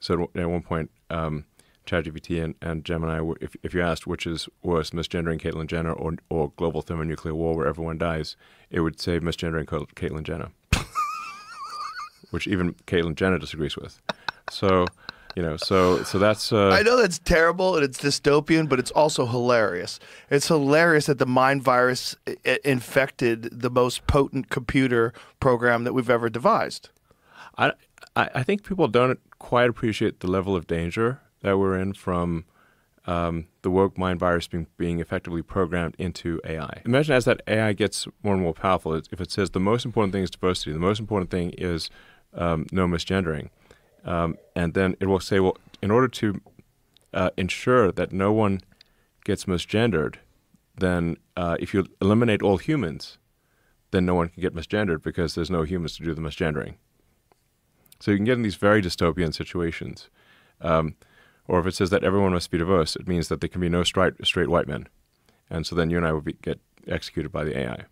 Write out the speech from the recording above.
So at one point, um, ChatGPT and, and Gemini, if, if you asked which is worse, misgendering Caitlyn Jenner or, or global thermonuclear war where everyone dies, it would say misgendering Caitlyn Jenner, which even Caitlyn Jenner disagrees with. So, you know, so so that's. Uh, I know that's terrible and it's dystopian, but it's also hilarious. It's hilarious that the mind virus infected the most potent computer program that we've ever devised. I I think people don't quite appreciate the level of danger that we're in from um, the woke mind virus being, being effectively programmed into AI. Imagine as that AI gets more and more powerful, if it says the most important thing is diversity, the most important thing is um, no misgendering, um, and then it will say, well, in order to uh, ensure that no one gets misgendered, then uh, if you eliminate all humans, then no one can get misgendered because there's no humans to do the misgendering. So you can get in these very dystopian situations. Um, or if it says that everyone must be diverse, it means that there can be no straight, straight white men. And so then you and I would be, get executed by the AI.